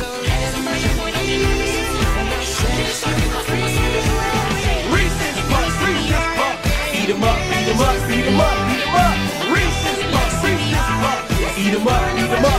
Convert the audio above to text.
Eat 'em up, eat 'em up, eat 'em up. Reese's Puffs, Reese's Puffs. Up, eat 'em up.